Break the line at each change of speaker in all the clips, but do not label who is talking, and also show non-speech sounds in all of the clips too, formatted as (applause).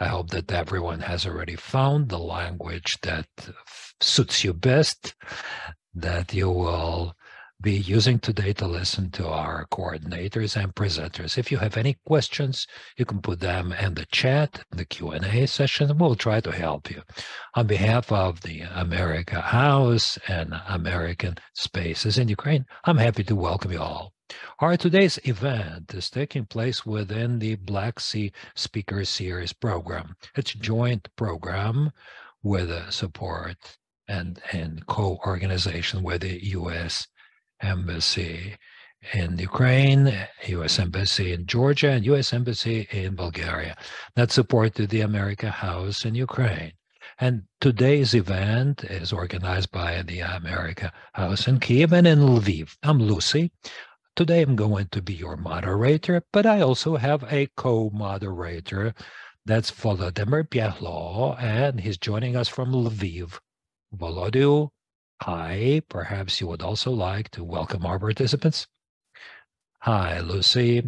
I hope that everyone has already found the language that suits you best, that you will be using today to listen to our coordinators and presenters. If you have any questions, you can put them in the chat, the Q&A session, and we'll try to help you. On behalf of the America House and American Spaces in Ukraine, I'm happy to welcome you all. Our today's event is taking place within the Black Sea Speaker Series program. It's a joint program with support and, and co-organization with the U.S. Embassy in Ukraine, U.S. Embassy in Georgia, and U.S. Embassy in Bulgaria that supported the America House in Ukraine. And today's event is organized by the America House in Kiev and in Lviv. I'm Lucy. Today I'm going to be your moderator, but I also have a co-moderator. That's Volodymyr Piahlo, and he's joining us from Lviv. Volodyu, Hi, perhaps you would also like to welcome our participants. Hi, Lucy.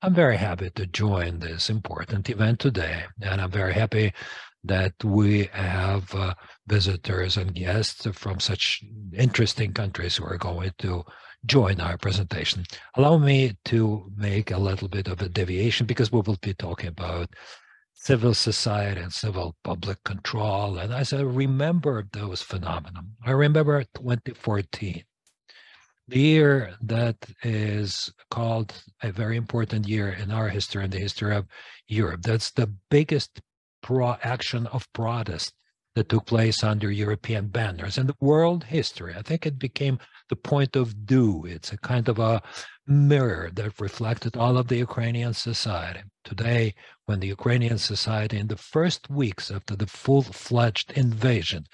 I'm very happy to join this important event today, and I'm very happy that we have uh, visitors and guests from such interesting countries who are going to join our presentation. Allow me to make a little bit of a deviation because we will be talking about civil society and civil public control. And as I remember those phenomena, I remember 2014, the year that is called a very important year in our history and the history of Europe. That's the biggest pro action of protest that took place under European banners in the world history. I think it became the point of view. It's a kind of a mirror that reflected all of the Ukrainian society. Today, when the Ukrainian society, in the first weeks after the full fledged invasion,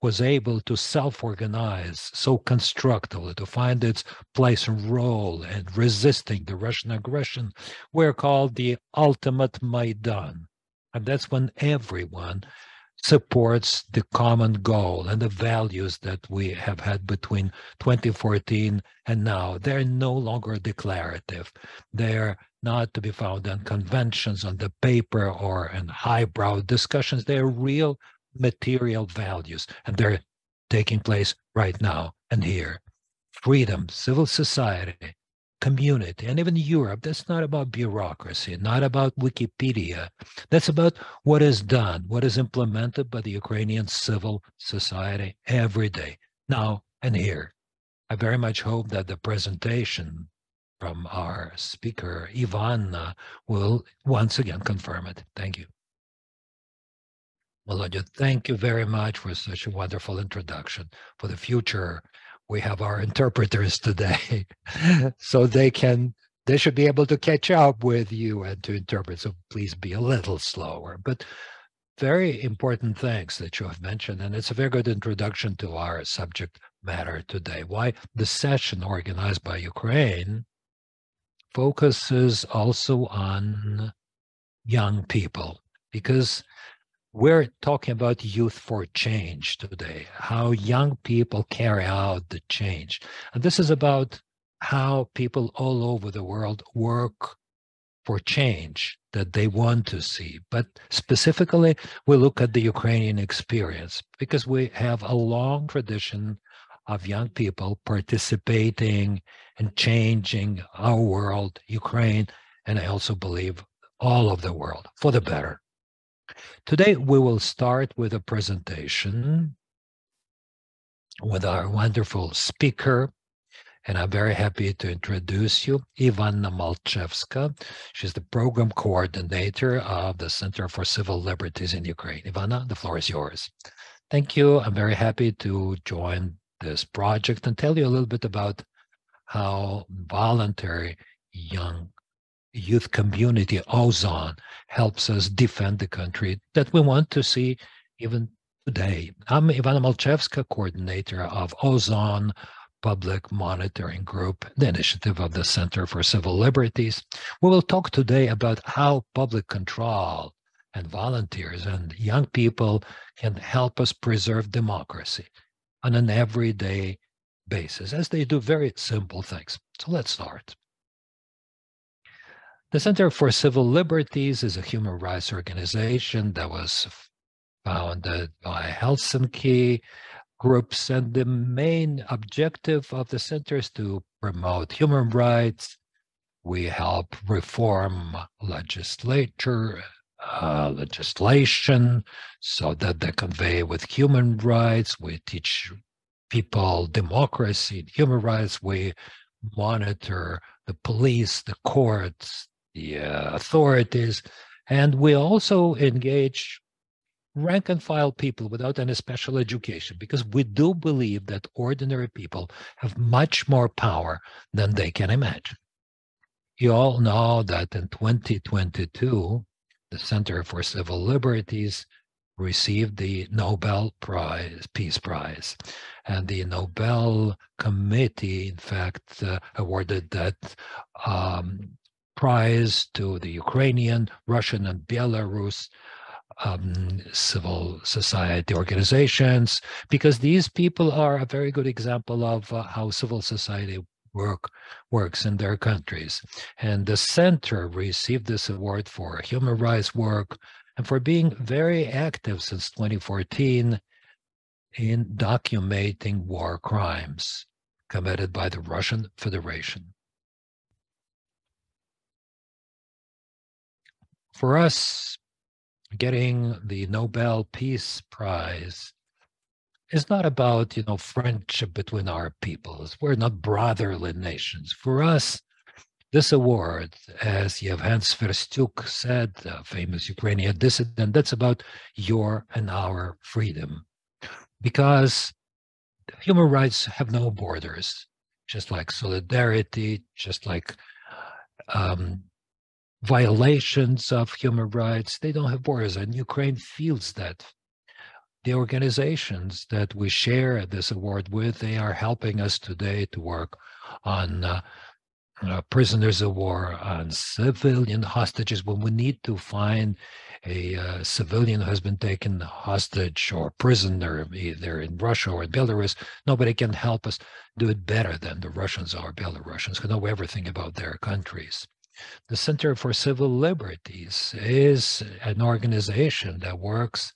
was able to self organize so constructively to find its place and role in resisting the Russian aggression, we're called the ultimate Maidan. And that's when everyone supports the common goal and the values that we have had between 2014 and now. They're no longer declarative. They're not to be found in conventions on the paper or in highbrow discussions. They're real material values, and they're taking place right now and here. Freedom, civil society, community and even Europe, that's not about bureaucracy, not about Wikipedia. That's about what is done, what is implemented by the Ukrainian civil society every day, now and here. I very much hope that the presentation from our speaker, Ivanna, will once again confirm it. Thank you. Volodya, thank you very much for such a wonderful introduction. For the future, we have our interpreters today. (laughs) So they can they should be able to catch up with you and to interpret. So please be a little slower but very important things that you have mentioned and it's a very good introduction to our subject matter today. Why the session organized by ukraine focuses also on young people because we're talking about youth for change today, how young people carry out the change. And this is about how people all over the world work for change that they want to see. But specifically, we look at the Ukrainian experience because we have a long tradition of young people participating and changing our world, Ukraine, and I also believe all of the world for the better. Today, we will start with a presentation with our wonderful speaker, and I'm very happy to introduce you, Ivanna Malchevska. She's the program coordinator of the Center for Civil Liberties in Ukraine. Ivanna, the floor is yours. Thank you. I'm very happy to join this project and tell you a little bit about how voluntary young youth community, Ozon, helps us defend the country that we want to see even today. I'm Ivanna Malchevska, coordinator of Ozon Public Monitoring Group, the initiative of the Center for Civil Liberties. We will talk today about how public control and volunteers and young people can help us preserve democracy on an everyday basis as they do very simple things. So let's start. The Center for Civil Liberties is a human rights organization that was founded by Helsinki groups, and the main objective of the center is to promote human rights. We help reform legislature, uh, legislation so that they convey with human rights. We teach people democracy, and human rights. We monitor the police, the courts, the uh, authorities, and we also engage rank and file people without any special education because we do believe that ordinary people have much more power than they can imagine. You all know that in 2022, the Center for Civil Liberties received the Nobel Prize, Peace Prize. And the Nobel Committee, in fact, uh, awarded that um, prize to the Ukrainian, Russian, and Belarus um, civil society organizations, because these people are a very good example of uh, how civil society work works in their countries. And the center received this award for human rights work and for being very active since 2014 in documenting war crimes committed by the Russian Federation. For us, getting the Nobel Peace Prize is not about you know friendship between our peoples. We're not brotherly nations. For us, this award, as Yevhen Sverstyuk said, famous Ukrainian dissident, that's about your and our freedom. Because human rights have no borders, just like solidarity, just like um, violations of human rights, they don't have borders. And Ukraine feels that the organizations that we share this award with, they are helping us today to work on uh, uh, prisoners of war, on civilian hostages. When we need to find a uh, civilian who has been taken hostage or prisoner, either in Russia or in Belarus, nobody can help us do it better than the Russians or Belarusians who know everything about their countries. The Center for Civil Liberties is an organization that works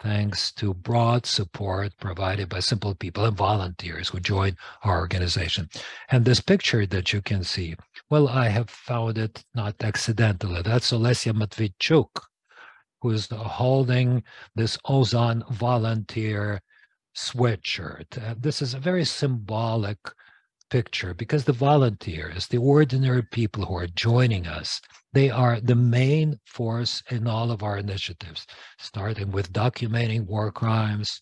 thanks to broad support provided by simple people and volunteers who join our organization. And this picture that you can see, well, I have found it not accidentally. That's Olesya Matviichuk, who's holding this Ozon volunteer sweatshirt. Uh, this is a very symbolic picture because the volunteers, the ordinary people who are joining us, they are the main force in all of our initiatives, starting with documenting war crimes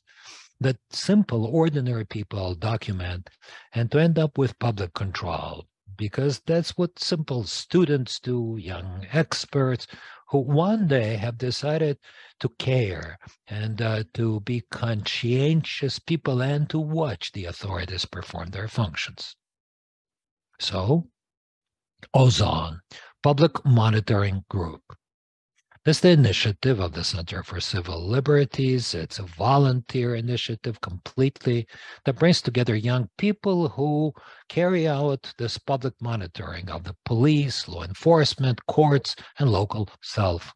that simple, ordinary people document, and to end up with public control, because that's what simple students do, young experts who one day have decided to care and uh, to be conscientious people and to watch the authorities perform their functions. So, Ozon, Public Monitoring Group. This is the initiative of the Center for Civil Liberties. It's a volunteer initiative completely that brings together young people who carry out this public monitoring of the police, law enforcement, courts, and local self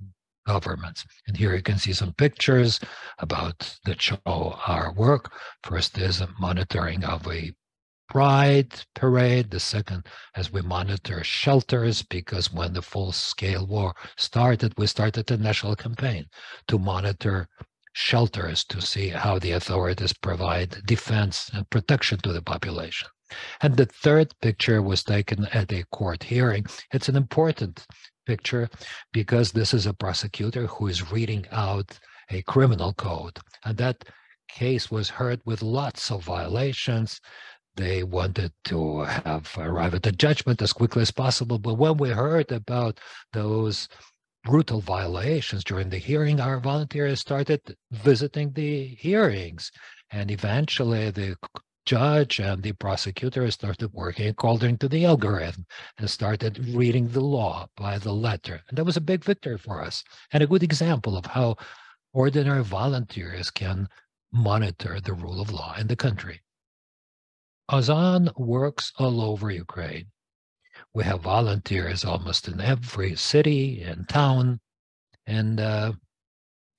governments. And here you can see some pictures about that show our work. First is a monitoring of a Pride parade. The second, as we monitor shelters, because when the full scale war started, we started a national campaign to monitor shelters to see how the authorities provide defense and protection to the population. And the third picture was taken at a court hearing. It's an important picture because this is a prosecutor who is reading out a criminal code. And that case was heard with lots of violations they wanted to have arrive at a judgment as quickly as possible. But when we heard about those brutal violations during the hearing, our volunteers started visiting the hearings. And eventually the judge and the prosecutor started working according to the algorithm and started reading the law by the letter. And that was a big victory for us and a good example of how ordinary volunteers can monitor the rule of law in the country. Ozon works all over Ukraine. We have volunteers almost in every city and town. And uh,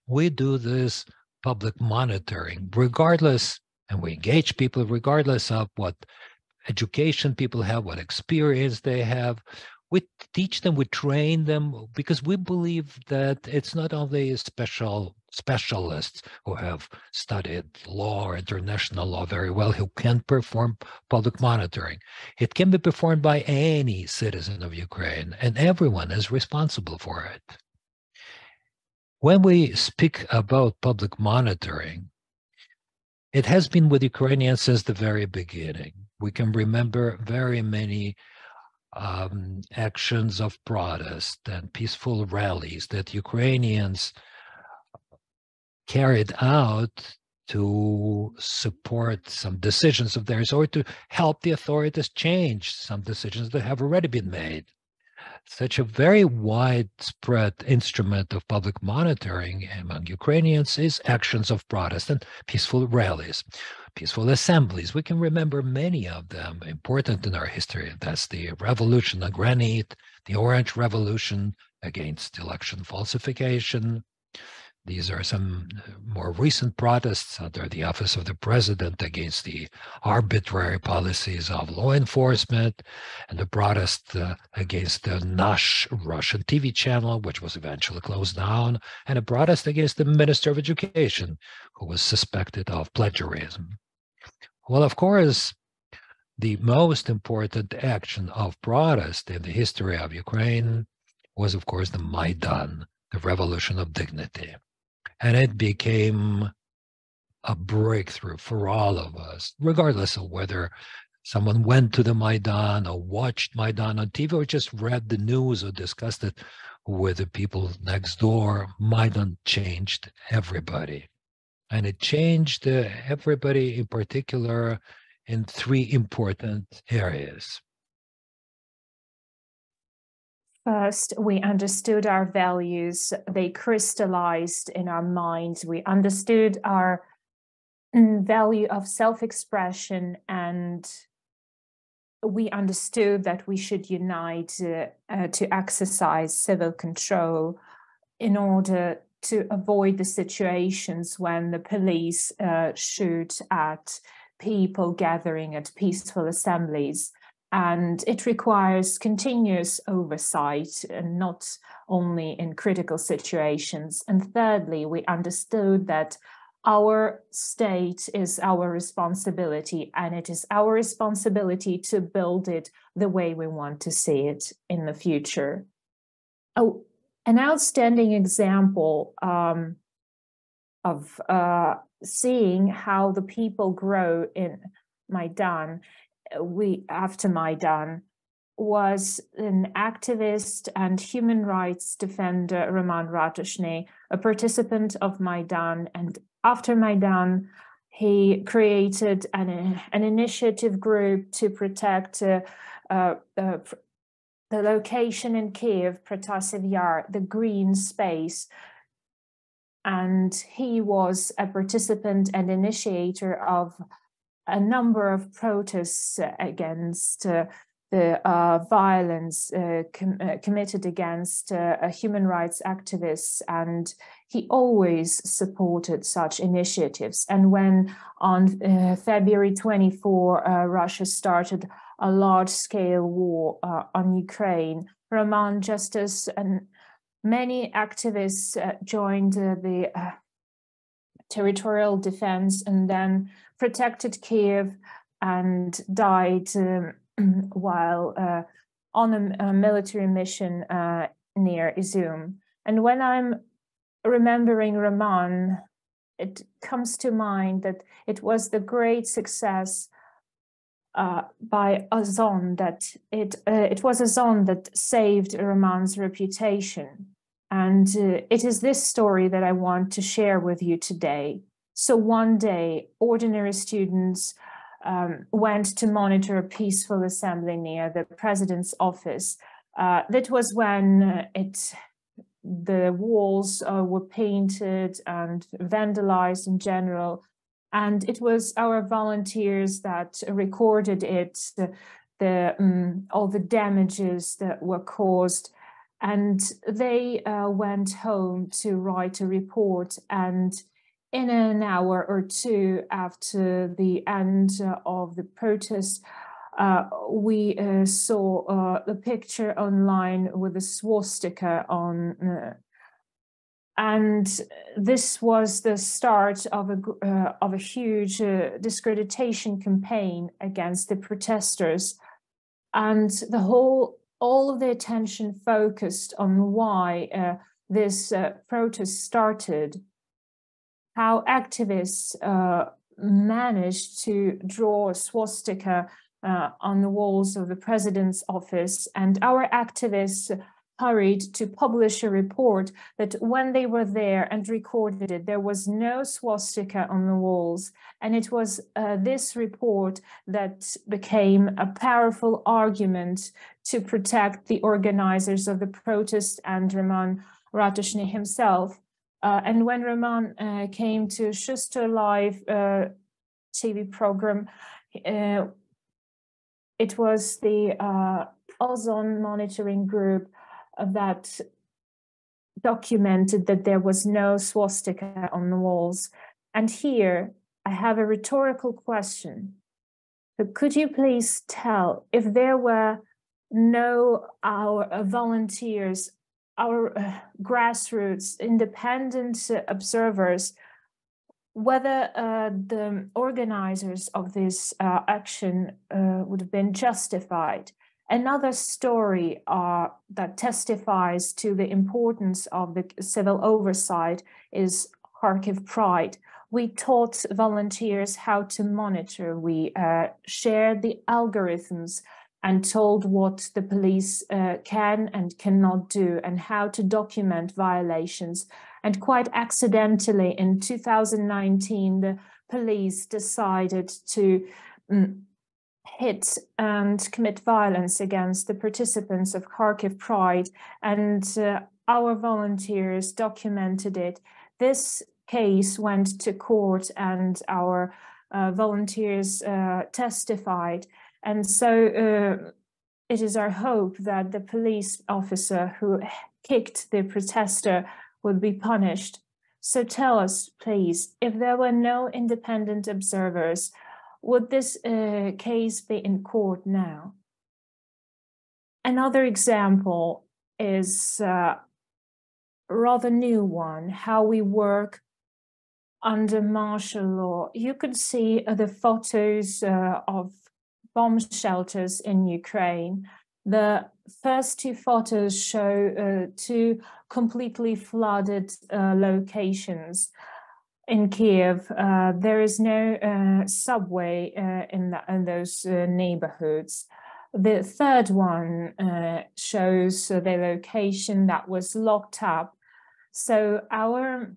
we do this public monitoring, regardless, and we engage people regardless of what education people have, what experience they have. We teach them, we train them, because we believe that it's not only special specialists who have studied law or international law very well who can perform public monitoring. It can be performed by any citizen of Ukraine, and everyone is responsible for it. When we speak about public monitoring, it has been with Ukrainians since the very beginning. We can remember very many um, actions of protest and peaceful rallies that Ukrainians carried out to support some decisions of theirs or to help the authorities change some decisions that have already been made. Such a very widespread instrument of public monitoring among Ukrainians is actions of protest and peaceful rallies, peaceful assemblies. We can remember many of them important in our history. That's the Revolution of Granite, the Orange Revolution against election falsification, these are some uh, more recent protests under the office of the president against the arbitrary policies of law enforcement and the protest uh, against the Nash Russian TV channel, which was eventually closed down, and a protest against the Minister of Education, who was suspected of plagiarism. Well, of course, the most important action of protest in the history of Ukraine was, of course, the Maidan, the Revolution of Dignity. And it became a breakthrough for all of us, regardless of whether someone went to the Maidan or watched Maidan on TV or just read the news or discussed it with the people next door. Maidan changed everybody. And it changed uh, everybody in particular in three important areas.
First, we understood our values. They crystallized in our minds. We understood our mm, value of self expression and we understood that we should unite uh, uh, to exercise civil control in order to avoid the situations when the police uh, shoot at people gathering at peaceful assemblies and it requires continuous oversight and not only in critical situations. And thirdly, we understood that our state is our responsibility and it is our responsibility to build it the way we want to see it in the future. Oh, an outstanding example um, of uh, seeing how the people grow in Maidan we after Maidan was an activist and human rights defender, Roman Ratushny, a participant of Maidan. And after Maidan, he created an, an initiative group to protect uh, uh, the location in Kiev, Protasiv Yar, the green space. And he was a participant and initiator of a number of protests against uh, the uh, violence uh, com uh, committed against uh, human rights activists, and he always supported such initiatives. And when on uh, February 24, Russia started a large-scale war on Ukraine, Roman, Justice and many activists joined the territorial defense and then protected Kiev and died um, (clears throat) while uh, on a, a, military mission uh, near Izium. And when I'm remembering Roman, it comes to mind that it was the great success uh, by Ozon that it uh, it was Ozon that saved Roman's reputation. And uh, it is this story that I want to share with you today. So one day, ordinary students um, went to monitor a peaceful assembly near the president's office. Uh, that was when uh, it the walls uh, were painted and vandalized in general. And it was our volunteers that recorded it, the, the um, all the damages that were caused and they uh, went home to write a report and in an hour or two after the end of the protest uh, we uh, saw uh, the picture online with a swastika on uh, and this was the start of a uh, of a huge uh, discreditation campaign against the protesters. And the whole all of the attention focused on why this protest started how activists uh, managed to draw swastika uh, on the walls of the president's office and our activists hurried to publish a report that when they were there and recorded it, there was no swastika on the walls. And it was uh, this report that became a powerful argument to protect the organizers of the protest and Roman Ratushny himself. Uh, and when Roman uh, came to Shuster Live uh, TV program, uh, it was the uh, Ozon monitoring group that documented that there was no swastika on the walls. And here I have a rhetorical question. Could you please tell if there were no our uh, volunteers, our uh, grassroots, independent observers, whether uh, the organizers of this uh, action uh, would have been justified? Another story uh, that testifies to the importance of the civil oversight is Kharkiv Pride. We taught volunteers how to monitor. We uh, shared the algorithms and told what the police uh, can and cannot do and how to document violations. And quite accidentally in 2019, the police decided to um, hit and commit violence against the participants of Kharkiv Pride, and uh, our volunteers documented it. This case went to court, and our uh, volunteers uh, testified. And so uh, it is our hope that the police officer who kicked the protester would be punished. So tell us, please, if there were no independent observers, would this uh, case be in court now? Another example is a uh, rather new one, how we work under martial law. You could see uh, the photos uh, of bomb shelters in Ukraine. The first two photos show uh, two completely flooded uh, locations in Kiev, uh, there is no uh, subway uh, in, in, those uh, neighborhoods. The third one shows the location that was locked up. So our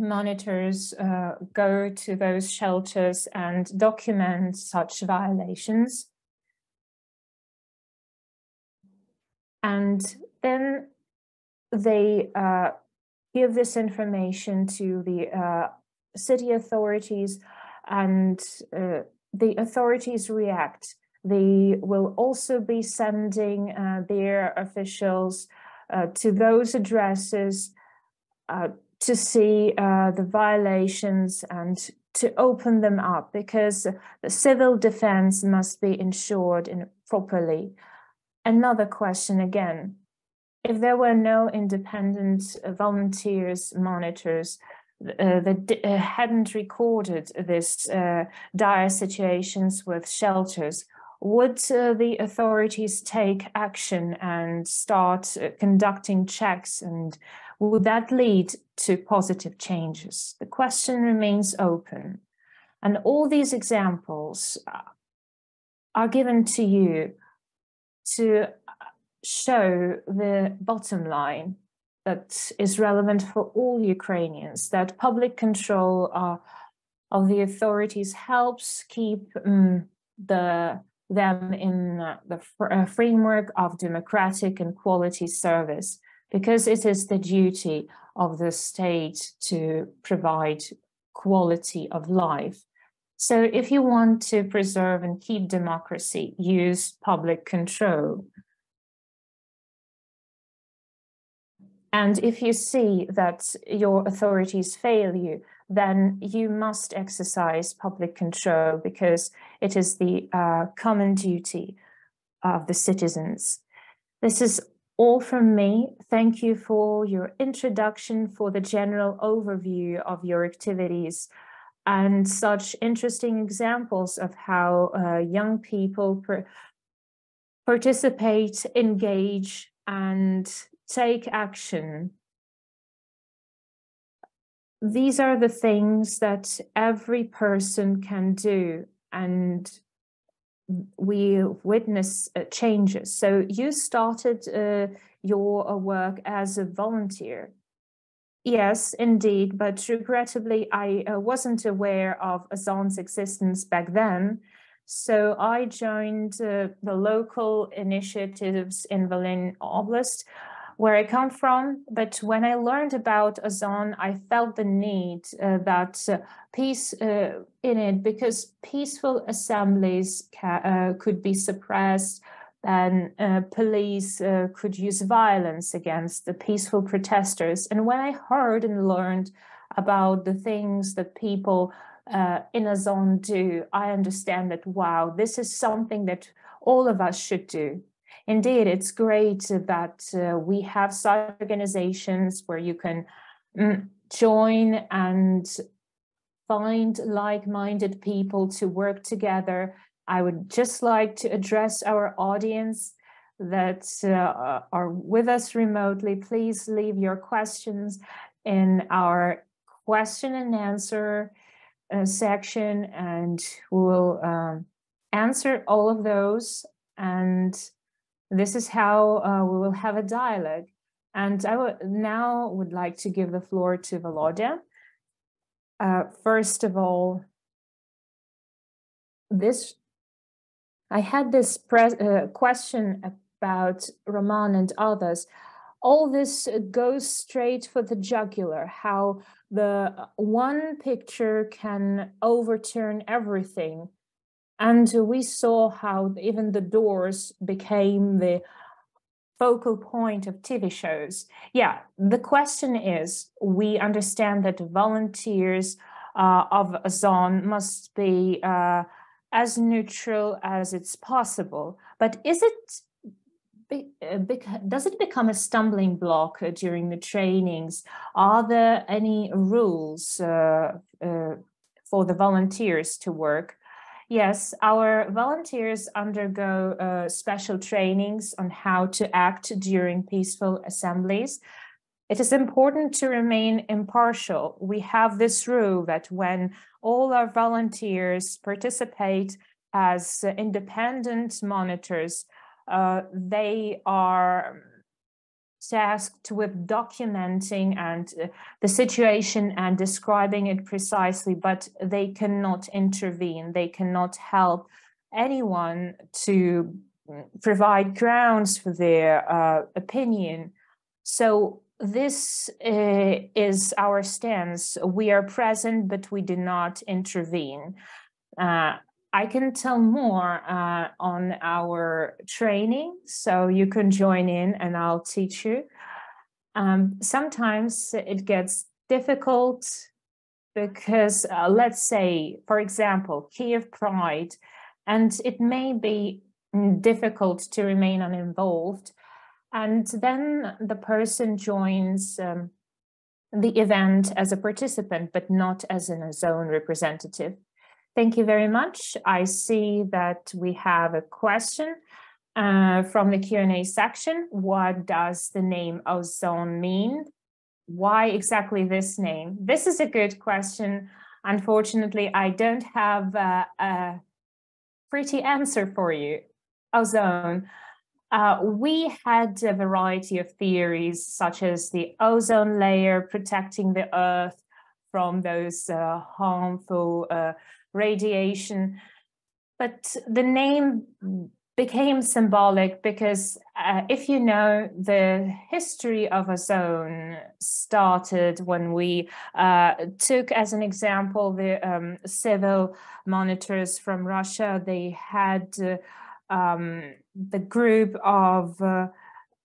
monitors uh, go to those shelters and document such violations. And then they give this information to the uh, city authorities and uh, the authorities react. They will also be sending uh, their officials uh, to those addresses uh, to see uh, the violations and to open them up because the civil defense must be ensured in properly. Another question again, if there were no independent volunteers, monitors, uh, that uh, hadn't recorded this uh, dire situations with shelters, would uh, the authorities take action and start uh, conducting checks and would that lead to positive changes? The question remains open. And all these examples are given to you to show the bottom line that is relevant for all Ukrainians, that public control uh, of the authorities helps keep um, the them in uh, the fr uh, framework of democratic and quality service, because it is the duty of the state to provide quality of life. So if you want to preserve and keep democracy, use public control. And if you see that your authorities fail you, then you must exercise public control because it is the uh, common duty of the citizens. This is all from me. Thank you for your introduction, for the general overview of your activities and such interesting examples of how uh, young people participate, engage, and take action. These are the things that every person can do, and we witness uh, changes. So you started uh, your uh, work as a volunteer. Yes, indeed, but regrettably, I uh, wasn't aware of Ozon's existence back then. So I joined uh, the local initiatives in Volyn Oblast, where I come from. But when I learned about Ozon, I felt the need uh, that uh, peace uh, in it, because peaceful assemblies uh, could be suppressed, then uh, police uh, could use violence against the peaceful protesters. And when I heard and learned about the things that people in Ozon do, I understand that, wow, this is something that all of us should do indeed, it's great that uh, we have such organizations where you can mm, join and find like-minded people to work together. I would just like to address our audience that uh, are with us remotely. Please leave your questions in our question and answer uh, section and we'll um, answer all of those and this is how uh, we will have a dialogue. And I now would like to give the floor to Volodya. Uh, first of all, this I had this uh, question about Roman and others. All this goes straight for the jugular, how the one picture can overturn everything and we saw how even the doors became the focal point of TV shows. Yeah, the question is we understand that volunteers uh, of zone must be uh, as neutral as it's possible. But is it uh, does it become a stumbling block during the trainings? Are there any rules uh, uh, for the volunteers to work? Yes, our volunteers undergo uh, special trainings on how to act during peaceful assemblies. It is important to remain impartial. We have this rule that when all our volunteers participate as independent monitors, uh, they are tasked with documenting and uh, the situation and describing it precisely, but they cannot intervene. They cannot help anyone to mm, provide grounds for their uh, opinion. So this uh, is our stance. We are present, but we do not intervene. I can tell more uh, on our training, so you can join in and I'll teach you. Um, sometimes it gets difficult because, uh, let's say, for example, Kiev Pride, and it may be difficult to remain uninvolved. And then the person joins um, the event as a participant, but not as an zone representative. Thank you very much. I see that we have a question uh, from the Q&A section. What does the name ozone mean? Why exactly this name? This is a good question. Unfortunately, I don't have a, a pretty answer for you. Ozone. Uh, we had a variety of theories, such as the ozone layer protecting the Earth from those uh, harmful uh, radiation. But the name became symbolic because uh, if you know the history of ozone started when we uh, took as an example the um, civil monitors from Russia, they had uh, um, the group of uh,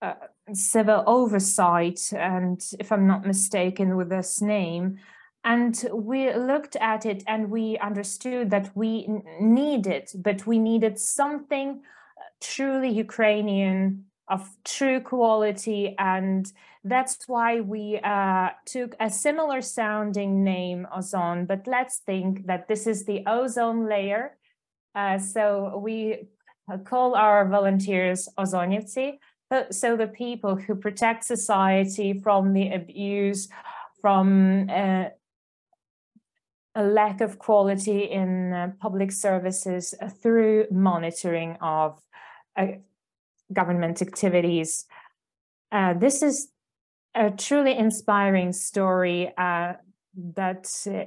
uh, civil oversight, and if I'm not mistaken with this name, and we looked at it and we understood that we needed, but we needed something uh, truly Ukrainian of true quality. And that's why we uh, took a similar sounding name, ozone. But let's think that this is the ozone layer. Uh, so we call our volunteers ozonivtsi. So the people who protect society from the abuse, from uh, a lack of quality in uh, public services through monitoring of uh, government activities. Uh, this is a truly inspiring story uh, that uh,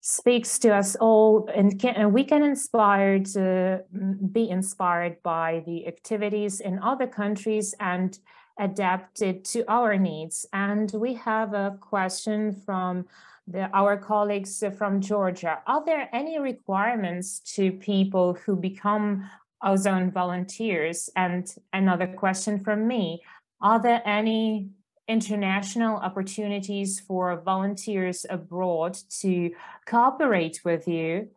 speaks to us all and, can, and we can inspire to mm, be inspired by the activities in other countries and adapt it to our needs. And we have a question from the, our colleagues from Georgia, are there any requirements to people who become ozone volunteers? And another question from me, are there any international opportunities for volunteers abroad to cooperate with you?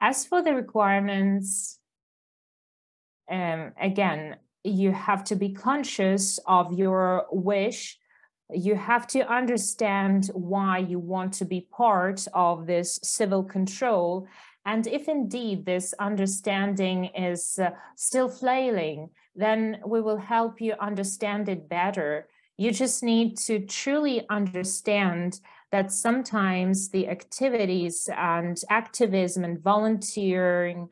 As for the requirements, um, again, you have to be conscious of your wish you have to understand why you want to be part of this civil control. And if indeed this understanding is uh, still flailing, then we will help you understand it better. You just need to truly understand that sometimes the activities and activism and volunteering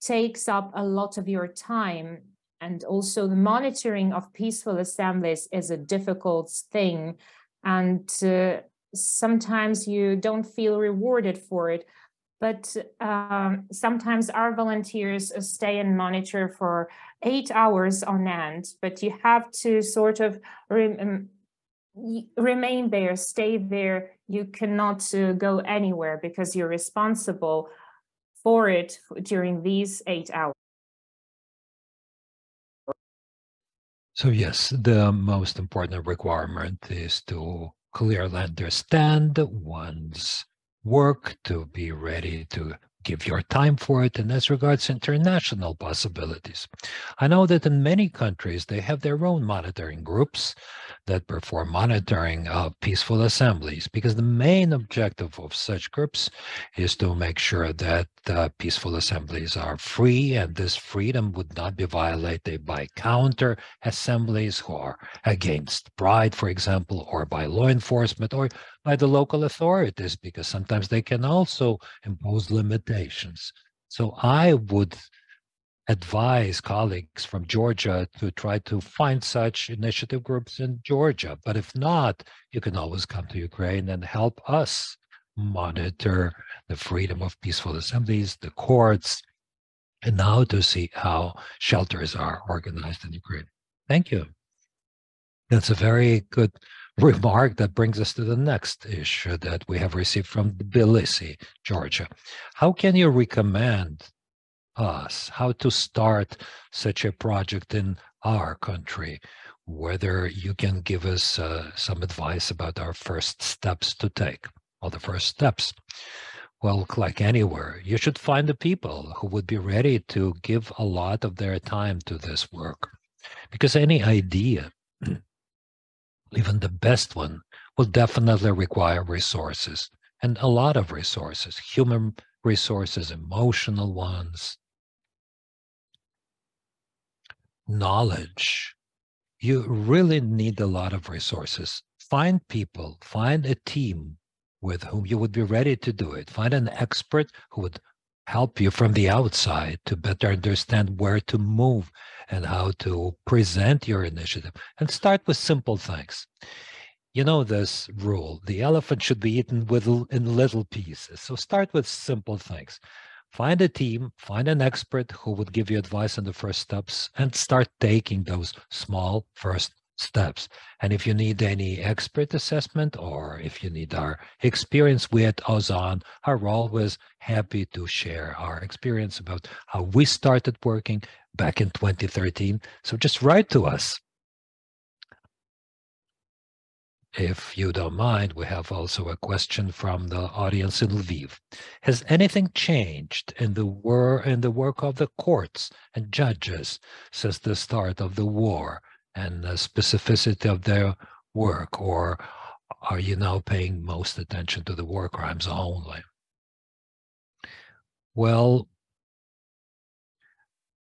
takes up a lot of your time and also the monitoring of peaceful assemblies is a difficult thing and uh, sometimes you don't feel rewarded for it. But um, sometimes our volunteers stay and monitor for eight hours on end but you have to sort of um, remain there stay there. You cannot uh, go anywhere because you're responsible for it during these eight hours
So yes, the most important requirement is to clearly understand one's work, to be ready to give your time for it. And as regards international possibilities, I know that in many countries, they have their own monitoring groups that perform monitoring of peaceful assemblies because the main objective of such groups is to make sure that uh, peaceful assemblies are free and this freedom would not be violated by counter assemblies who are against pride for example or by law enforcement or by the local authorities because sometimes they can also impose limitations so i would advise colleagues from Georgia to try to find such initiative groups in Georgia. But if not, you can always come to Ukraine and help us monitor the freedom of peaceful assemblies, the courts, and now to see how shelters are organized in Ukraine. Thank you. That's a very good remark that brings us to the next issue that we have received from Tbilisi, Georgia. How can you recommend us how to start such a project in our country? Whether you can give us uh, some advice about our first steps to take. Or the first steps well like anywhere you should find the people who would be ready to give a lot of their time to this work. Because any idea even the best one will definitely require resources and a lot of resources human resources emotional ones knowledge, you really need a lot of resources. Find people, find a team with whom you would be ready to do it. Find an expert who would help you from the outside to better understand where to move and how to present your initiative. And start with simple things. You know this rule the elephant should be eaten with in little pieces. So start with simple things. find a team, find an expert who would give you advice on the first steps, and start taking those small first steps. And if you need any expert assessment or if you need our experience with Ozon, are always happy to share our experience about how we started working back in 2013. So just write to us. If you don't mind, we have also a question from the audience in Lviv. Has anything changed in the war in the work of the courts and judges since the start of the war and the specificity of their work, or are you now paying most attention to the war crimes only? Well,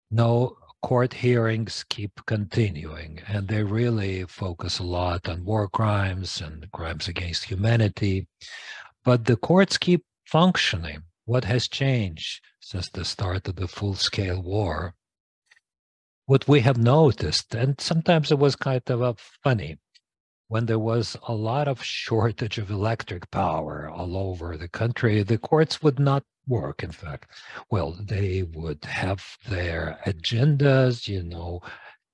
no, court hearings keep continuing and they really focus a lot on war crimes and crimes against humanity. But the courts keep functioning. What has changed since the start of the full scale war? What we have noticed, and sometimes it was kind of funny, when there was a lot of shortage of electric power all over the country, the courts would not work, in fact. Well, they would have their agendas, you know,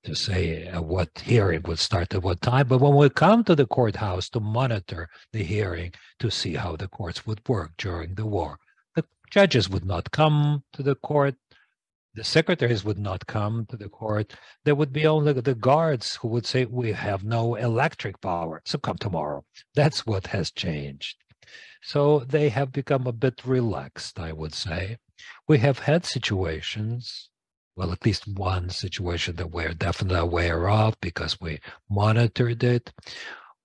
to say uh, what hearing would start at what time. But when we come to the courthouse to monitor the hearing to see how the courts would work during the war, the judges would not come to the court. The secretaries would not come to the court. There would be only the guards who would say, We have no electric power, so come tomorrow. That's what has changed. So they have become a bit relaxed, I would say. We have had situations, well, at least one situation that we're definitely aware of because we monitored it,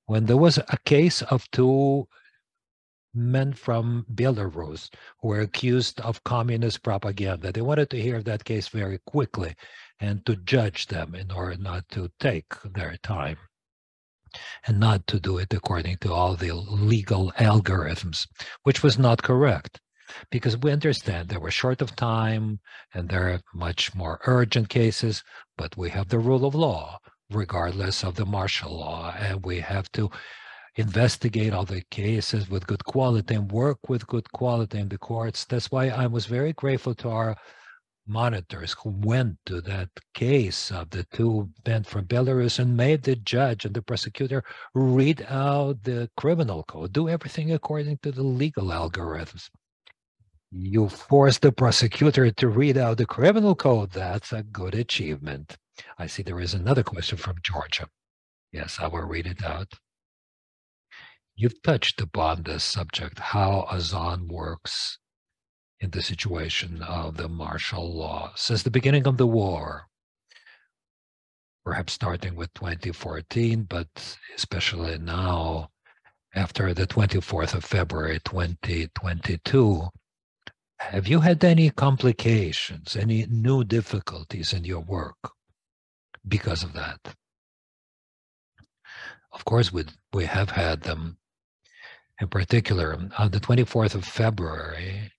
when there was a case of two men from Belarus who were accused of communist propaganda. They wanted to hear that case very quickly and to judge them in order not to take their time and not to do it according to all the legal algorithms, which was not correct because we understand that we're short of time and there are much more urgent cases, but we have the rule of law regardless of the martial law, and we have to investigate all the cases with good quality and work with good quality in the courts. That's why I was very grateful to our monitors who went to that case of the two men from Belarus and made the judge and the prosecutor read out the criminal code, do everything according to the legal algorithms. You force the prosecutor to read out the criminal code. That's a good achievement. I see there is another question from Georgia. Yes, I will read it out. You've touched upon this subject, how Ozon works in the situation of the martial law since the beginning of the war, perhaps starting with 2014, but especially now after the 24th of February 2022. Have you had any complications, any new difficulties in your work because of that? Of course, we, we have had them. In particular, on the 24th of February,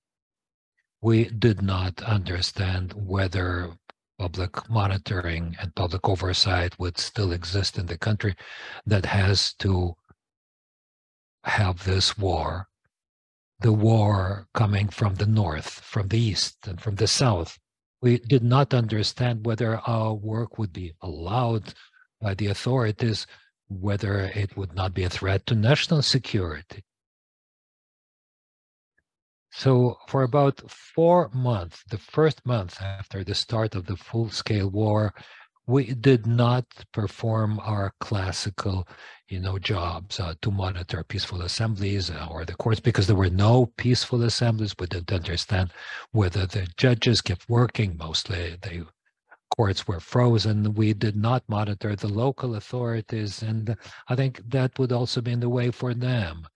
we did not understand whether public monitoring and public oversight would still exist in the country that has to have this war. The war coming from the north, from the east, and from the south. We did not understand whether our work would be allowed by the authorities, whether it would not be a threat to national security. So for about four months, the first month after the start of the full-scale war, we did not perform our classical, you know, jobs uh, to monitor peaceful assemblies uh, or the courts because there were no peaceful assemblies. We didn't understand whether the judges kept working. Mostly, the courts were frozen. We did not monitor the local authorities, and I think that would also be in the way for them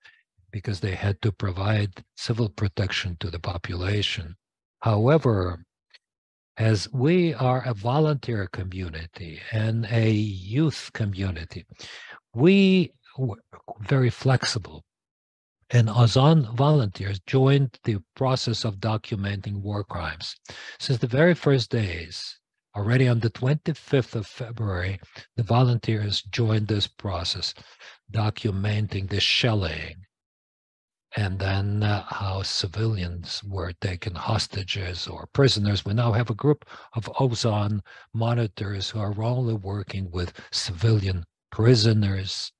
because they had to provide civil protection to the population. However, as we are a volunteer community and a youth community, we were very flexible. And Ozon volunteers joined the process of documenting war crimes. Since the very first days, already on the 25th of February, the volunteers joined this process, documenting the shelling, and then uh, how civilians were taken hostages or prisoners. We now have a group of Ozon monitors who are only working with civilian prisoners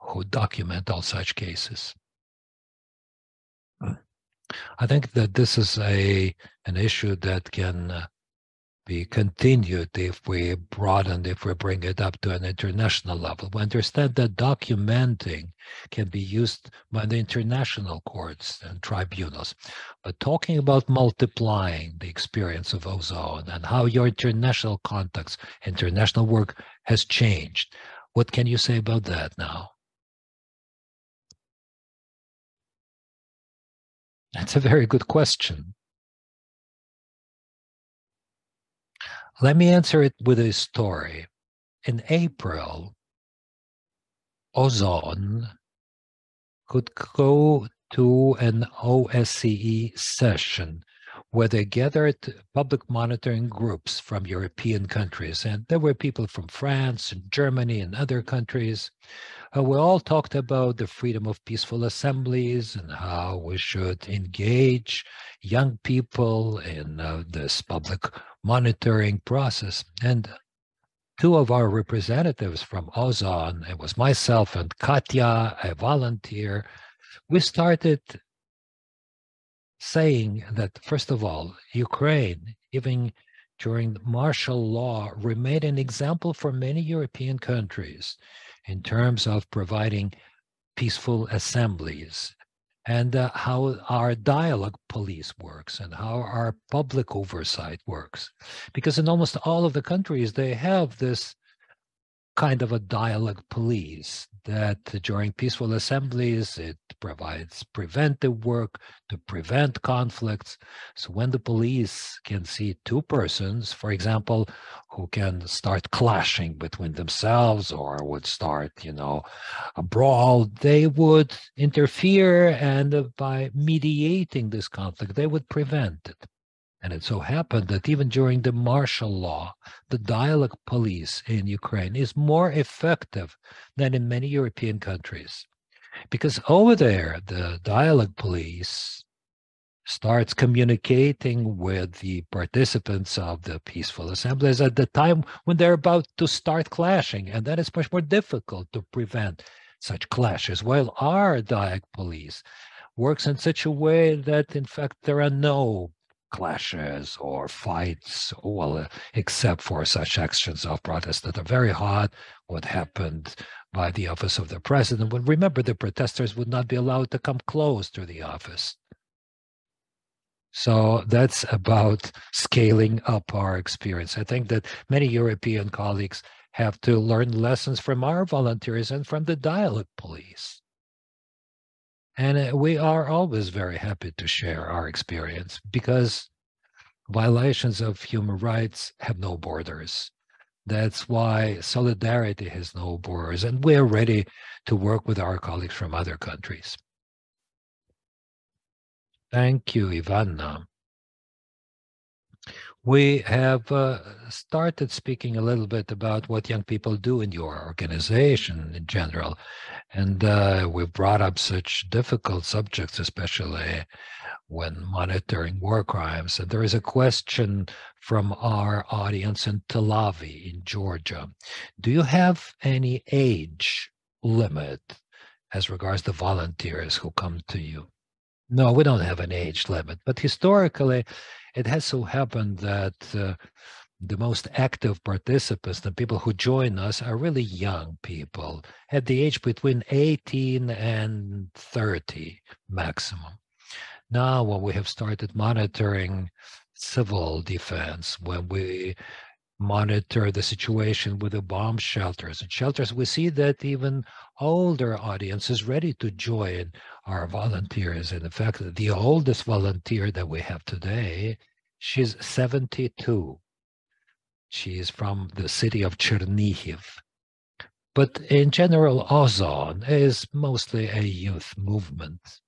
who document all such cases. I think that this is a an issue that can uh, be continued if we broaden, if we bring it up to an international level. We understand that documenting can be used by the international courts and tribunals. But talking about multiplying the experience of Ozon and how your international contacts, international work has changed, what can you say about that now? That's a very good question. Let me answer it with a story. In April, Ozon could go to an OSCE session where they gathered public monitoring groups from European countries. And there were people from France and Germany and other countries. Uh, we all talked about the freedom of peaceful assemblies and how we should engage young people in uh, this public monitoring process. And two of our representatives from Ozon, it was myself and Katya, a volunteer, we started saying that, first of all, Ukraine, even during martial law, remained an example for many European countries in terms of providing peaceful assemblies and uh, how our dialogue police works and how our public oversight works. Because in almost all of the countries, they have this kind of a dialogue police that during peaceful assemblies it provides preventive work to prevent conflicts. So when the police can see two persons for example who can start clashing between themselves or would start you know a brawl they would interfere and by mediating this conflict they would prevent it and it so happened that even during the martial law, the dialogue police in Ukraine is more effective than in many European countries. Because over there, the dialogue police starts communicating with the participants of the peaceful assemblies at the time when they're about to start clashing. And that is much more difficult to prevent such clashes. While our dialogue police works in such a way that, in fact, there are no clashes or fights, well, uh, except for such actions of protest that are very hard. What happened by the office of the president? Well, remember, the protesters would not be allowed to come close to the office. So that's about scaling up our experience. I think that many European colleagues have to learn lessons from our volunteers and from the dialogue police. And uh, we are always very happy to share our experience because violations of human rights have no borders. That's why solidarity has no borders, and we're ready to work with our colleagues from other countries. Thank you, Ivanna. We have uh, started speaking a little bit about what young people do in your organization in general. And uh, we've brought up such difficult subjects, especially when monitoring war crimes. And there is a question from our audience in Telavi, in Georgia. Do you have any age limit as regards the volunteers who come to you? No, we don't have an age limit, but historically, it has so happened that uh, the most active participants, the people who join us, are really young people at the age between 18 and 30 maximum. Now, when we have started monitoring civil defense, when we monitor the situation with the bomb shelters and shelters, we see that even older audiences ready to join our volunteers. And in fact, the oldest volunteer that we have today, she's 72 she is from the city of Chernihiv. But in general, Ozon is mostly a youth movement.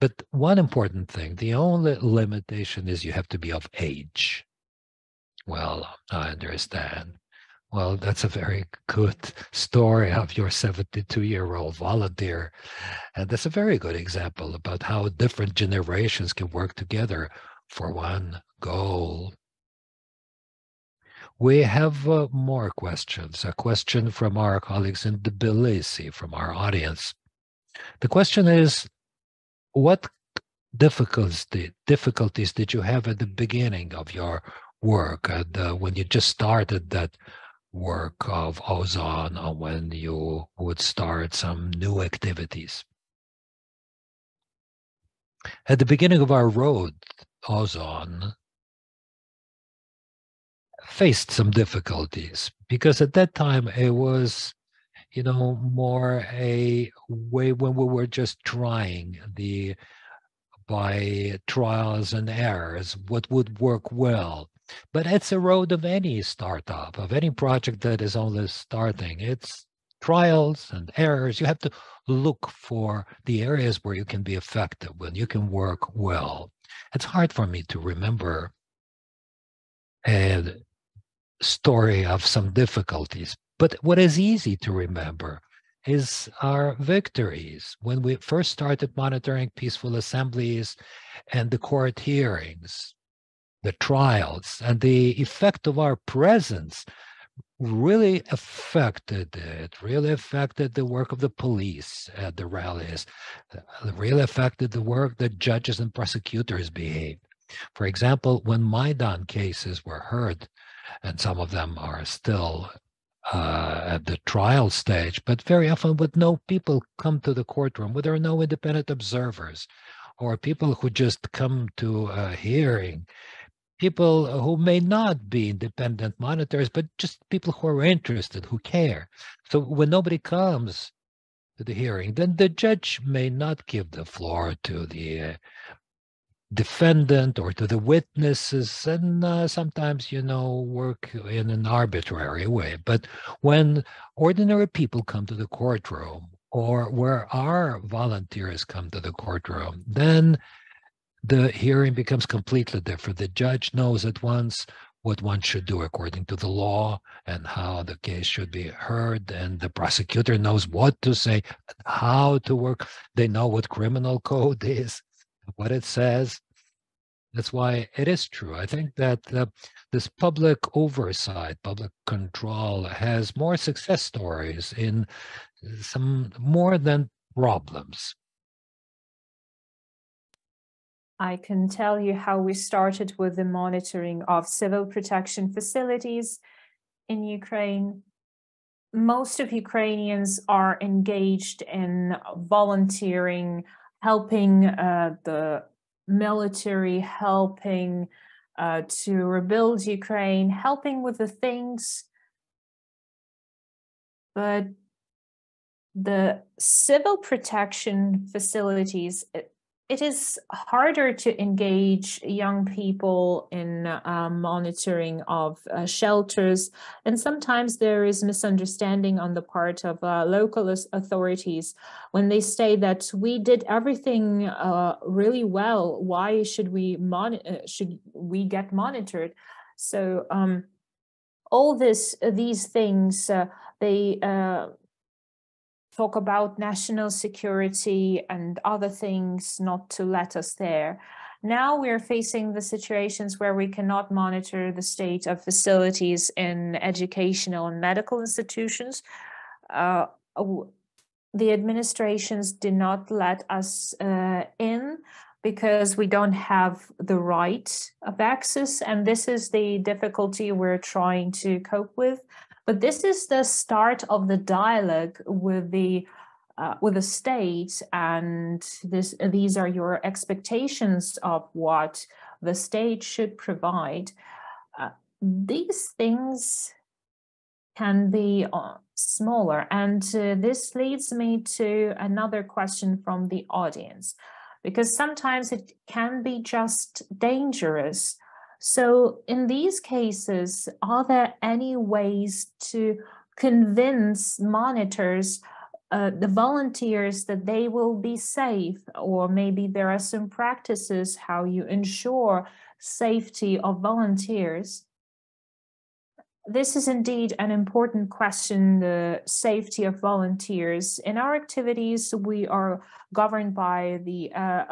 But one important thing, the only limitation is you have to be of age. Well, I understand. Well, that's a very good story of your 72 year old volunteer. And that's a very good example about how different generations can work together for one goal. We have uh, more questions. A question from our colleagues in Tbilisi, from our audience. The question is What difficulties, difficulties did you have at the beginning of your work and uh, when you just started that work of ozon or when you would start some new activities. At the beginning of our road ozon faced some difficulties because at that time it was you know more a way when we were just trying the by trials and errors what would work well but it's a road of any startup, of any project that is only starting. It's trials and errors. You have to look for the areas where you can be effective, when you can work well. It's hard for me to remember a story of some difficulties, but what is easy to remember is our victories. When we first started monitoring peaceful assemblies and the court hearings, the trials and the effect of our presence really affected it, really affected the work of the police at the rallies, uh, really affected the work that judges and prosecutors behaved. For example, when Maidan cases were heard, and some of them are still uh, at the trial stage, but very often with no people come to the courtroom, where there are no independent observers, or people who just come to a hearing people who may not be independent monitors, but just people who are interested, who care. So when nobody comes to the hearing, then the judge may not give the floor to the uh, defendant or to the witnesses, and uh, sometimes, you know, work in an arbitrary way. But when ordinary people come to the courtroom, or where our volunteers come to the courtroom, then the hearing becomes completely different. The judge knows at once what one should do according to the law and how the case should be heard. And the prosecutor knows what to say, how to work. They know what criminal code (laughs) is, what it says. That's why it is true. I think that uh, this public oversight, public control has more success stories in some more than problems.
I can tell you how we started with the monitoring of civil protection facilities in Ukraine. Most of Ukrainians are engaged in volunteering, helping uh, the military, helping uh, to rebuild Ukraine, helping with the things. But the civil protection facilities, it is harder to engage young people in uh, monitoring of uh, shelters and sometimes there is misunderstanding on the part of uh, local authorities when they say that we did everything uh, really well why should we mon- uh, should we get monitored? So um, all this these things uh, they talk about national security and other things not to let us there. Now we're facing the situations where we cannot monitor the state of facilities in educational and medical institutions. Uh, the administrations did not let us uh, in because we don't have the right of access. And this is the difficulty we're trying to cope with. But this is the start of the dialogue with the uh, with the state, and this these are your expectations of what the state should provide. Uh, these things can be uh, smaller, and uh, this leads me to another question from the audience, because sometimes it can be just dangerous so, in these cases, are there any ways to convince monitors, uh, the volunteers, that they will be safe? Or maybe there are some practices how you ensure safety of volunteers? this is indeed an important question the safety of volunteers. In our activities, we are governed by the uh,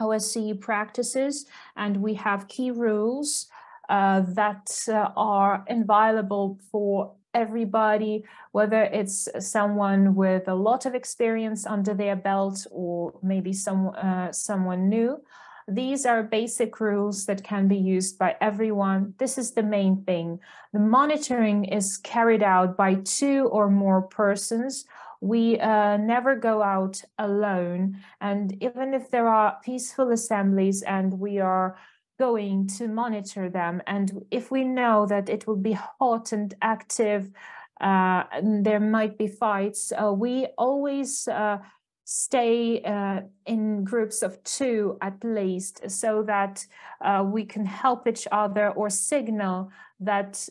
OSCE practices, and we have key rules uh, that uh, are inviolable for everybody, whether it's someone with a lot of experience under their belt or maybe some uh, someone new. These are basic rules that can be used by everyone. This is the main thing. The monitoring is carried out by two or more persons. We uh, never go out alone. And even if there are peaceful assemblies and we are going to monitor them, and if we know that it will be hot and active, uh, and there might be fights, uh, we always uh, stay uh, in groups of two at least so that uh, we can help each other or signal that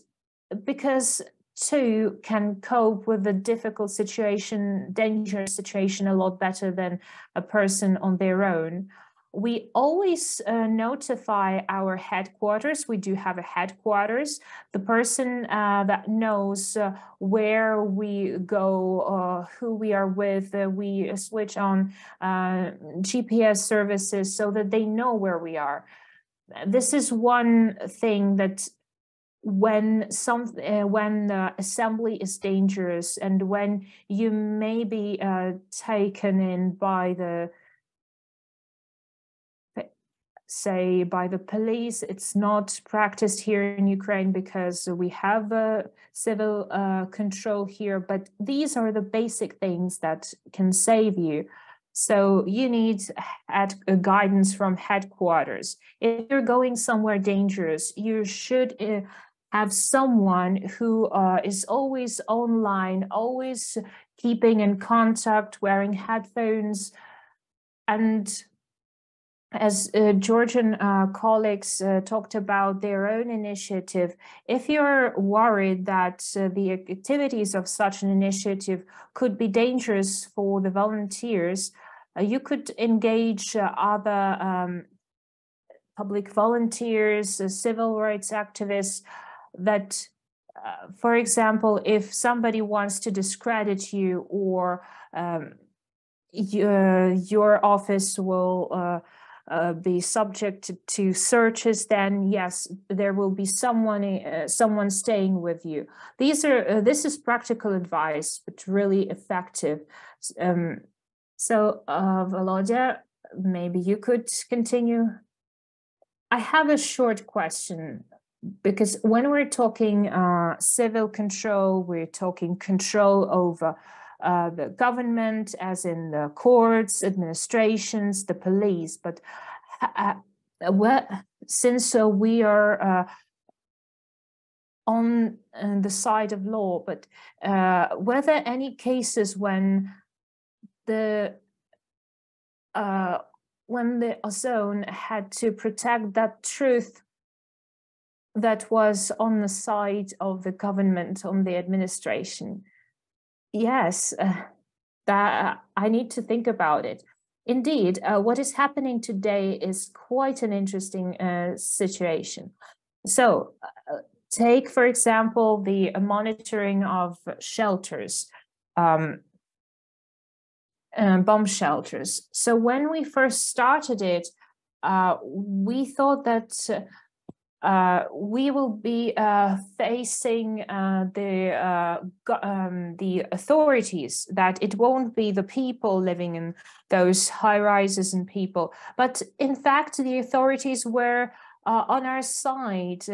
because two can cope with a difficult situation, dangerous situation a lot better than a person on their own we always uh, notify our headquarters. We do have a headquarters. The person uh, that knows uh, where we go, uh, who we are with, uh, we switch on uh, GPS services so that they know where we are. This is one thing that when some when the assembly is dangerous and when you may be taken in by the say by the police. It's not practiced here in Ukraine because we have a civil uh, control here, but these are the basic things that can save you. So you need at, uh, guidance from headquarters. If you're going somewhere dangerous, you should uh, have someone who uh, is always online, always keeping in contact, wearing headphones, and as uh, Georgian uh, colleagues uh, talked about their own initiative, if you're worried that uh, the activities of such an initiative could be dangerous for the volunteers, uh, you could engage uh, other um, public volunteers, civil rights activists that for example, if somebody wants to discredit you or um, your office will uh, be subject to searches, then yes, there will be someone uh, someone staying with you. These are uh, this is practical advice, but really effective. Um, so, uh, Volodya, maybe you could continue. I have a short question because when we're talking uh, civil control, we're talking control over uh, the government, as in the courts, administrations, the police. But uh, well, since uh, we are uh, on uh, the side of law, but uh, were there any cases when the when the Ozon had to protect that truth that was on the side of the government, on the administration? Yes, uh, that I need to think about it. Indeed, uh, what is happening today is quite an interesting uh, situation. So, uh, take for example the monitoring of shelters, um, uh, bomb shelters. So, when we first started it, uh, we thought that uh, we will be uh, facing uh, the uh, um, the authorities that it won't be the people living in those high rises and people, but in fact the authorities were uh, on our side,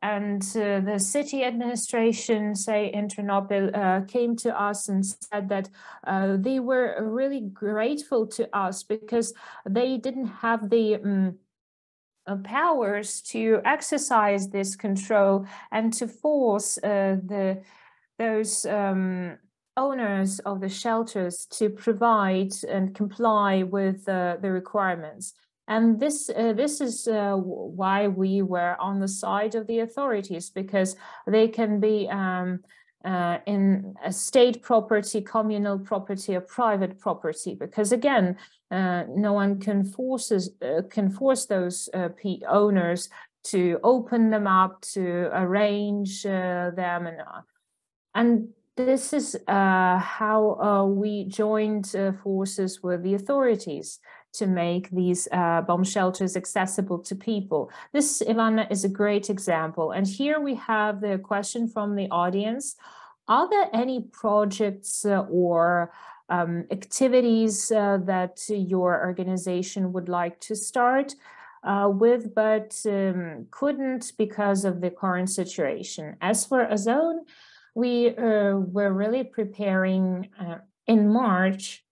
and the city administration, say in Ternopil, came to us and said that they were really grateful to us because they didn't have the um, uh, powers to exercise this control and to force uh, the those um, owners of the shelters to provide and comply with uh, the requirements. And this uh, this is uh, why we were on the side of the authorities because they can be um, uh, in a state property, communal property, or private property, because again, uh, no one can forces uh, can force those uh, owners to open them up, to arrange uh, them, and uh, and this is how we joined forces with the authorities to make these bomb shelters accessible to people. This, Ivanna, is a great example. And here we have the question from the audience. Are there any projects or um, activities uh, that your organization would like to start uh, with, but um, couldn't because of the current situation? As for Ozon, we uh, were really preparing uh, in March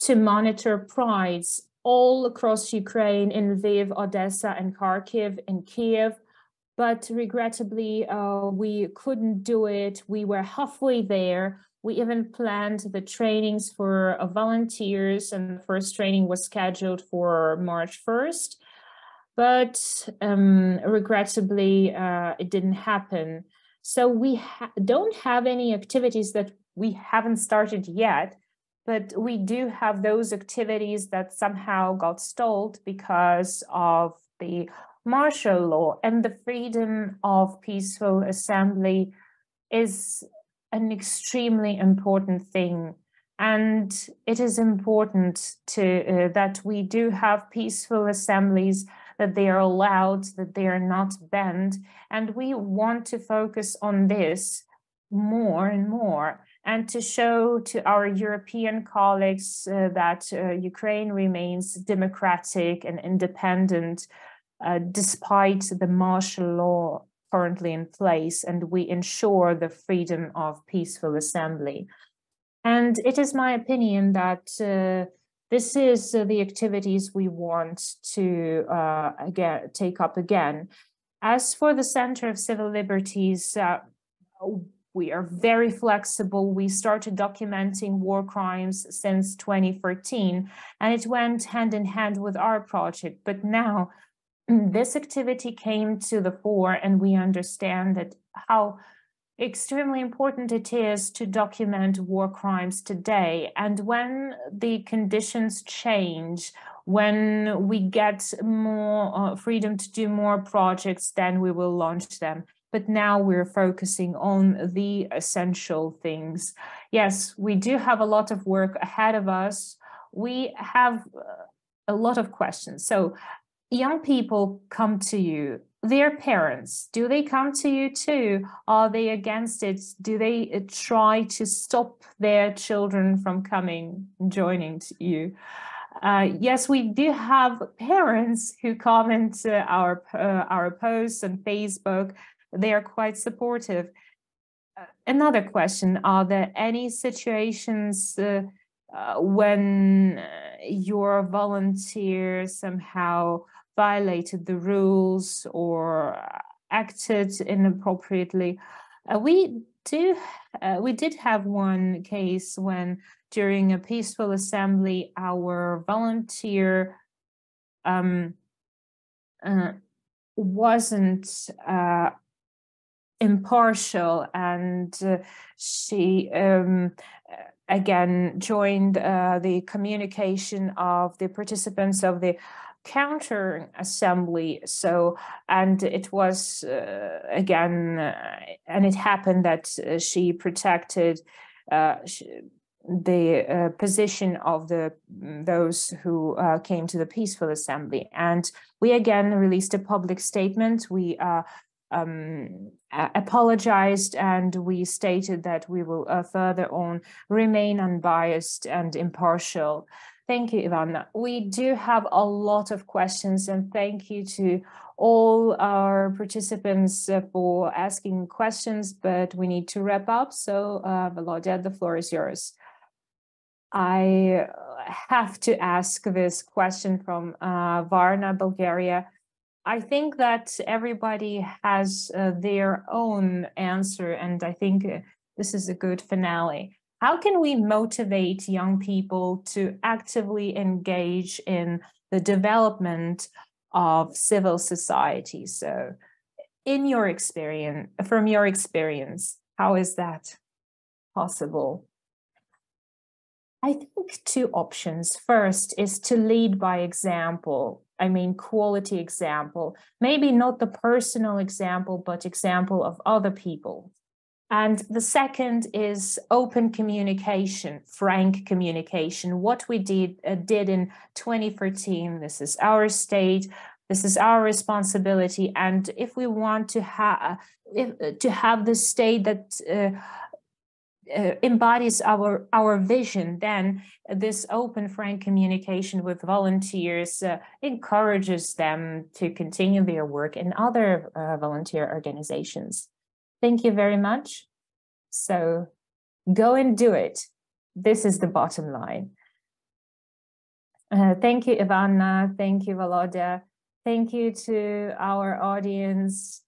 to monitor prides all across Ukraine in Lviv, Odessa, and Kharkiv, and Kiev. But regrettably, uh, we couldn't do it. We were halfway there. We even planned the trainings for uh, volunteers, and the first training was scheduled for March 1st. But um, regrettably, uh, it didn't happen. So we ha don't have any activities that we haven't started yet, but we do have those activities that somehow got stalled because of the martial law and the freedom of peaceful assembly is an extremely important thing and it is important to uh, that we do have peaceful assemblies that they are allowed, that they are not banned. And we want to focus on this more and more and to show to our European colleagues uh, that uh, Ukraine remains democratic and independent uh, despite the martial law currently in place, and we ensure the freedom of peaceful assembly. And it is my opinion that uh, this is uh, the activities we want to uh, again take up again. As for the Center of Civil Liberties, uh, we are very flexible. We started documenting war crimes since 2013, and it went hand in hand with our project. But now this activity came to the fore, and we understand that how extremely important it is to document war crimes today. And when the conditions change, when we get more uh, freedom to do more projects, then we will launch them. But now we're focusing on the essential things. Yes, we do have a lot of work ahead of us. We have uh, a lot of questions. So young people come to you? Their parents do they come to you too? Are they against it? Do they uh, try to stop their children from coming joining to you? Uh, yes we do have parents who comment uh, our uh, our posts on facebook. They are quite supportive. Uh, another question are there any situations uh, when your volunteer somehow violated the rules or acted inappropriately. Uh, we do uh, we did have one case when during a peaceful assembly our volunteer um, uh, wasn't uh, impartial and uh, she um, again joined uh, the communication of the participants of the counter assembly. So and it was uh, again uh, and it happened that uh, she protected uh, she, the position of the mm, those who came to the peaceful assembly. And we again released a public statement. We um, apologized and we stated that we will further on remain unbiased and impartial Thank you, Ivanna. We do have a lot of questions and thank you to all our participants uh, for asking questions, but we need to wrap up. So uh, Volodya, the floor is yours. I have to ask this question from uh, Varna, Bulgaria. I think that everybody has uh, their own answer, and I think uh, this is a good finale how can we motivate young people to actively engage in the development of civil society? So, in your experience, from your experience, how is that possible? I think two options. First is to lead by example. I mean, quality example, maybe not the personal example, but example of other people. And the second is open communication, frank communication. What we did uh, did in 2014. This is our state. This is our responsibility. And if we want to have to have the state that uh, uh, embodies our our vision, then this open, frank communication with volunteers uh, encourages them to continue their work in other uh, volunteer organizations. Thank you very much. So go and do it. This is the bottom line. Uh, thank you, Ivanna. Thank you, Volodya. Thank you to our audience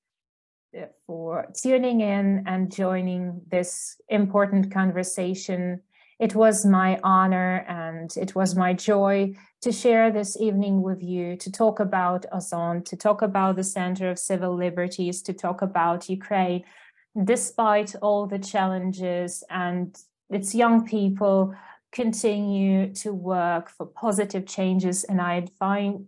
for tuning in and joining this important conversation. It was my honor and it was my joy to share this evening with you, to talk about Ozon, to talk about the Center of Civil Liberties, to talk about Ukraine, despite all the challenges and its young people continue to work for positive changes. And I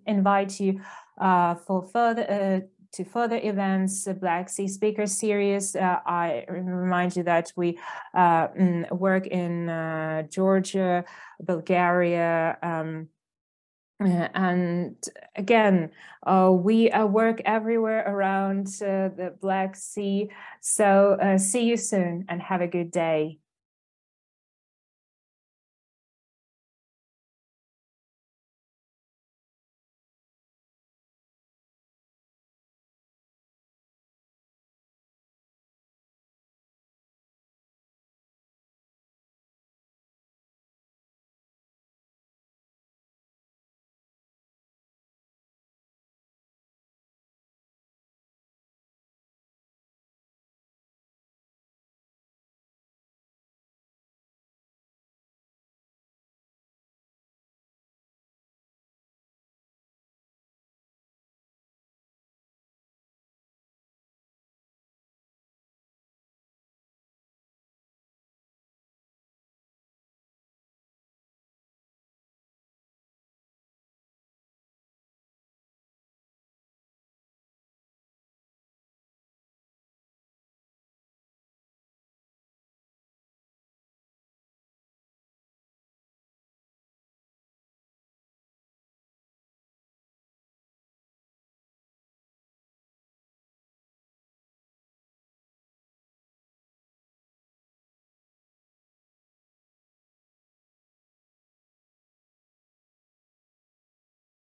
invite you uh, for further uh, to further events, the Black Sea Speaker Series. Uh, I remind you that we uh, mm, work in uh, Georgia, Bulgaria, um, uh, and again, uh, we uh, work everywhere around the Black Sea. So see you soon and have a good day.